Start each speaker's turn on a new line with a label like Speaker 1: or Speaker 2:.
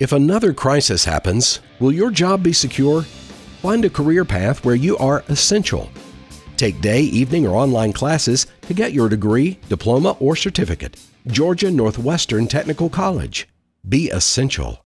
Speaker 1: If another crisis happens, will your job be secure? Find a career path where you are essential. Take day, evening, or online classes to get your degree, diploma, or certificate. Georgia Northwestern Technical College. Be essential.